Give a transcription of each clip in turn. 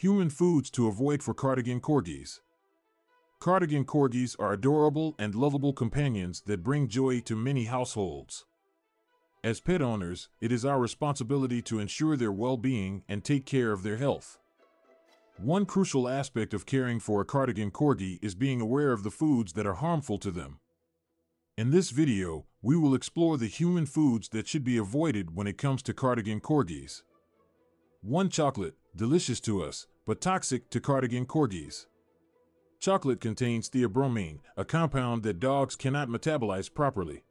Human foods to avoid for cardigan corgis. Cardigan corgis are adorable and lovable companions that bring joy to many households. As pet owners, it is our responsibility to ensure their well being and take care of their health. One crucial aspect of caring for a cardigan corgi is being aware of the foods that are harmful to them. In this video, we will explore the human foods that should be avoided when it comes to cardigan corgis. 1. Chocolate, delicious to us, but toxic to cardigan corgis. Chocolate contains theobromine, a compound that dogs cannot metabolize properly.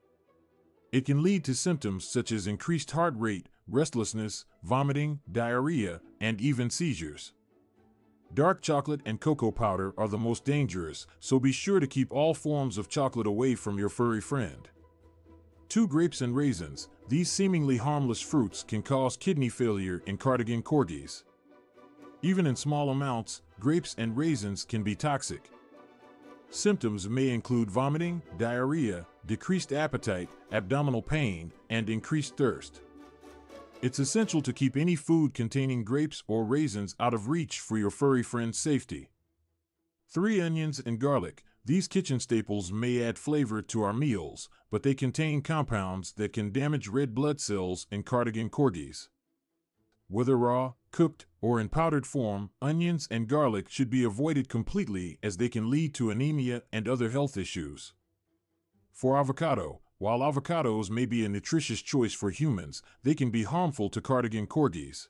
It can lead to symptoms such as increased heart rate, restlessness, vomiting, diarrhea, and even seizures. Dark chocolate and cocoa powder are the most dangerous, so be sure to keep all forms of chocolate away from your furry friend. 2 grapes and raisins, these seemingly harmless fruits can cause kidney failure in cardigan corgis. Even in small amounts, grapes and raisins can be toxic. Symptoms may include vomiting, diarrhea, decreased appetite, abdominal pain, and increased thirst. It's essential to keep any food containing grapes or raisins out of reach for your furry friend's safety. 3 onions and garlic. These kitchen staples may add flavor to our meals, but they contain compounds that can damage red blood cells in cardigan corgis. Whether raw, cooked, or in powdered form, onions and garlic should be avoided completely as they can lead to anemia and other health issues. For avocado, while avocados may be a nutritious choice for humans, they can be harmful to cardigan corgis.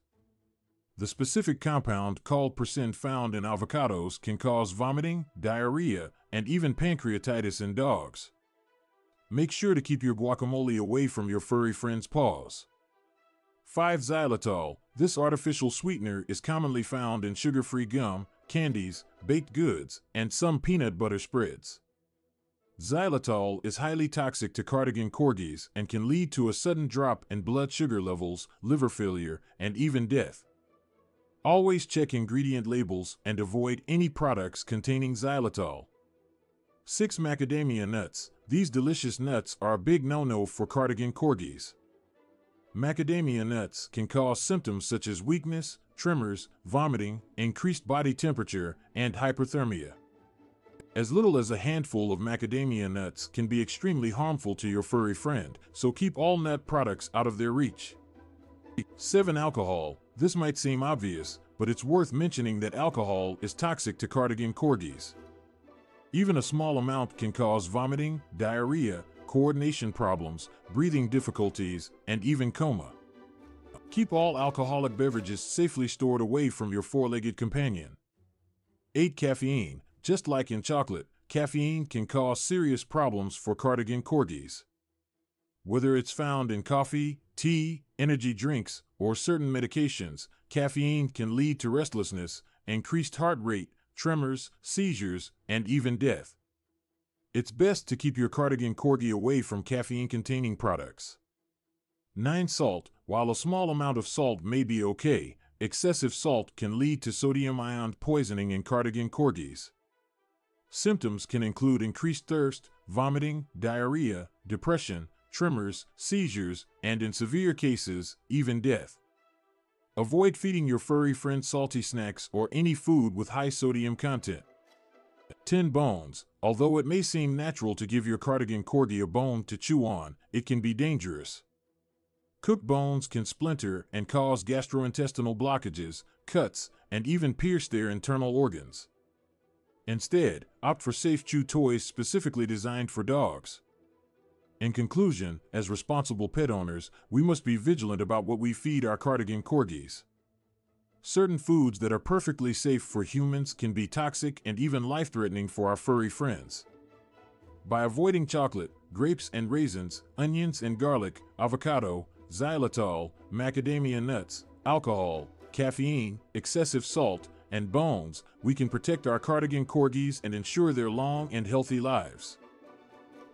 The specific compound called persin found in avocados can cause vomiting, diarrhea, and even pancreatitis in dogs. Make sure to keep your guacamole away from your furry friend's paws. 5 xylitol. This artificial sweetener is commonly found in sugar free gum, candies, baked goods, and some peanut butter spreads. Xylitol is highly toxic to cardigan corgis and can lead to a sudden drop in blood sugar levels, liver failure, and even death. Always check ingredient labels and avoid any products containing xylitol. 6 macadamia nuts. These delicious nuts are a big no-no for cardigan corgis. Macadamia nuts can cause symptoms such as weakness, tremors, vomiting, increased body temperature, and hyperthermia. As little as a handful of macadamia nuts can be extremely harmful to your furry friend, so keep all nut products out of their reach. 7. Alcohol. This might seem obvious, but it's worth mentioning that alcohol is toxic to cardigan corgis. Even a small amount can cause vomiting, diarrhea, coordination problems, breathing difficulties, and even coma. Keep all alcoholic beverages safely stored away from your four legged companion. 8. Caffeine. Just like in chocolate, caffeine can cause serious problems for cardigan corgis. Whether it's found in coffee, tea, energy drinks, or certain medications, caffeine can lead to restlessness, increased heart rate, tremors, seizures, and even death. It's best to keep your cardigan corgi away from caffeine containing products. 9. Salt. While a small amount of salt may be okay, excessive salt can lead to sodium ion poisoning in cardigan corgis. Symptoms can include increased thirst, vomiting, diarrhea, depression, tremors, seizures, and in severe cases, even death. Avoid feeding your furry friend salty snacks or any food with high sodium content. 10 bones. Although it may seem natural to give your cardigan corgi a bone to chew on, it can be dangerous. Cooked bones can splinter and cause gastrointestinal blockages, cuts, and even pierce their internal organs. Instead, opt for safe chew toys specifically designed for dogs. In conclusion, as responsible pet owners, we must be vigilant about what we feed our cardigan corgis. Certain foods that are perfectly safe for humans can be toxic and even life threatening for our furry friends. By avoiding chocolate, grapes and raisins, onions and garlic, avocado, xylitol, macadamia nuts, alcohol, caffeine, excessive salt, and bones, we can protect our cardigan corgis and ensure their long and healthy lives.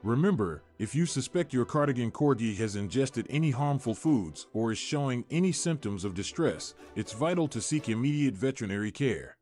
Remember, if you suspect your cardigan corgi has ingested any harmful foods or is showing any symptoms of distress, it's vital to seek immediate veterinary care.